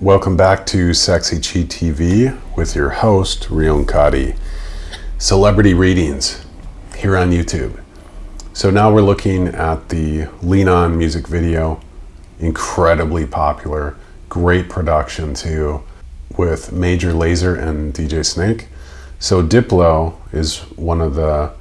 Welcome back to Sexy Chi TV with your host, Rion Kadi. Celebrity readings here on YouTube. So now we're looking at the Lean On music video. Incredibly popular, great production too, with Major Lazer and DJ Snake. So Diplo is one of the,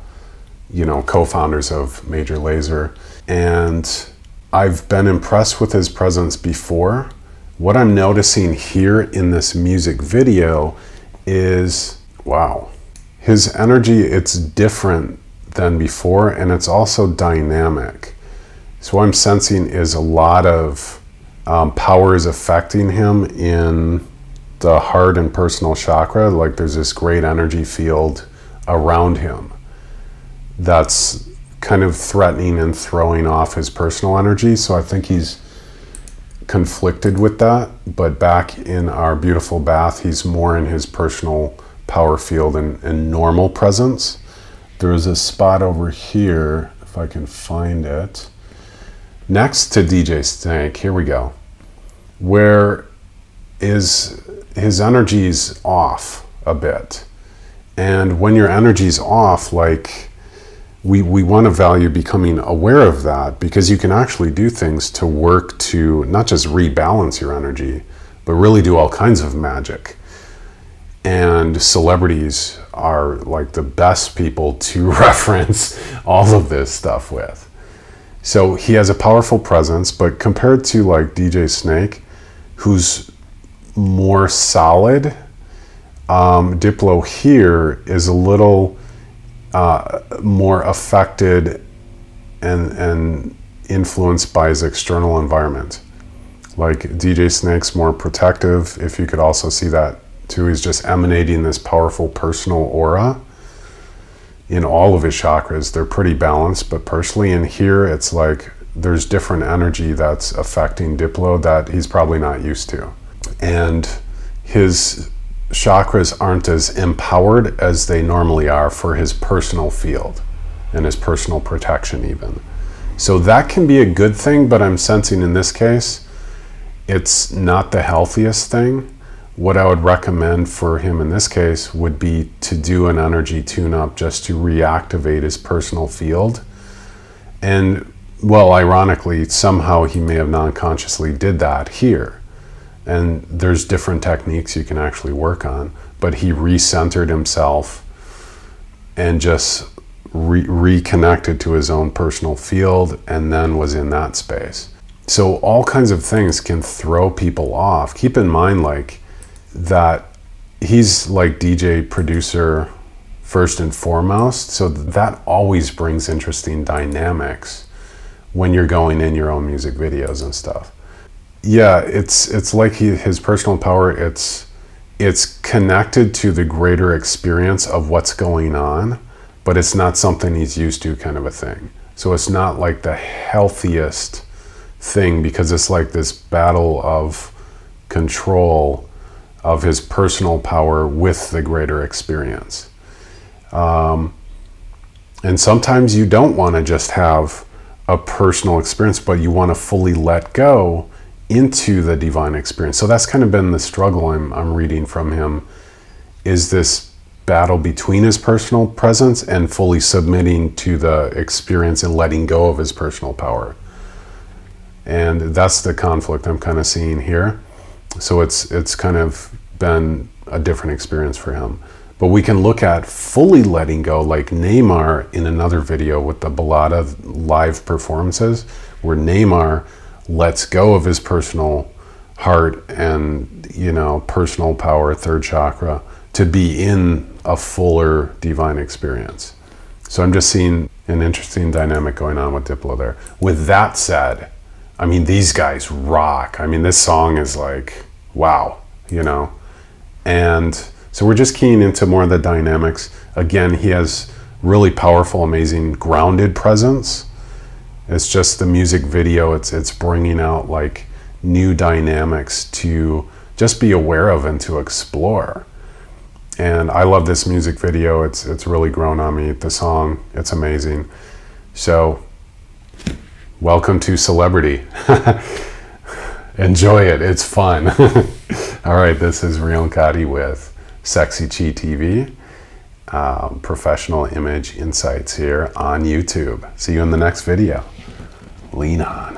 you know, co-founders of Major Lazer, and I've been impressed with his presence before what I'm noticing here in this music video is wow, his energy, it's different than before and it's also dynamic. So, what I'm sensing is a lot of um, power is affecting him in the heart and personal chakra. Like there's this great energy field around him that's kind of threatening and throwing off his personal energy. So, I think he's conflicted with that, but back in our beautiful bath, he's more in his personal power field and, and normal presence. There's a spot over here, if I can find it, next to DJ Snake. Here we go. Where is his energy's off a bit. And when your energy's off, like we, we want to value becoming aware of that because you can actually do things to work to not just rebalance your energy, but really do all kinds of magic. And celebrities are like the best people to reference all of this stuff with. So he has a powerful presence, but compared to like DJ Snake, who's more solid, um, Diplo here is a little uh, more affected and, and influenced by his external environment. Like DJ Snake's more protective, if you could also see that too. He's just emanating this powerful personal aura in all of his chakras. They're pretty balanced, but personally in here, it's like there's different energy that's affecting Diplo that he's probably not used to. And his chakras aren't as empowered as they normally are for his personal field and his personal protection, even. So that can be a good thing, but I'm sensing in this case, it's not the healthiest thing. What I would recommend for him in this case would be to do an energy tune up just to reactivate his personal field. And well, ironically, somehow he may have non consciously did that here and there's different techniques you can actually work on but he recentered himself and just re- reconnected to his own personal field and then was in that space. So all kinds of things can throw people off. Keep in mind like that he's like dj producer first and foremost so that always brings interesting dynamics when you're going in your own music videos and stuff yeah, it's it's like he, his personal power. It's it's connected to the greater experience of what's going on, but it's not something he's used to, kind of a thing. So it's not like the healthiest thing because it's like this battle of control of his personal power with the greater experience. Um, and sometimes you don't want to just have a personal experience, but you want to fully let go into the divine experience. So that's kind of been the struggle I'm, I'm reading from him is this battle between his personal presence and fully submitting to the experience and letting go of his personal power. And that's the conflict I'm kind of seeing here. So it's it's kind of been a different experience for him. But we can look at fully letting go, like Neymar in another video with the Balada live performances, where Neymar lets go of his personal heart and you know personal power third chakra to be in a fuller divine experience. So i'm just seeing an interesting dynamic going on with diplo there. With that said i mean these guys rock. I mean this song is like wow you know? And so we're just keying into more of the dynamics. Again he has really powerful amazing grounded presence it's just the music video. It's it's bringing out like new dynamics to just be aware of and to explore. And I love this music video. It's it's really grown on me. The song, it's amazing. So welcome to celebrity. Enjoy it, it's fun. All right, this is Rion Kadi with Sexy Chi TV, um, professional image insights here on YouTube. See you in the next video. Lean on.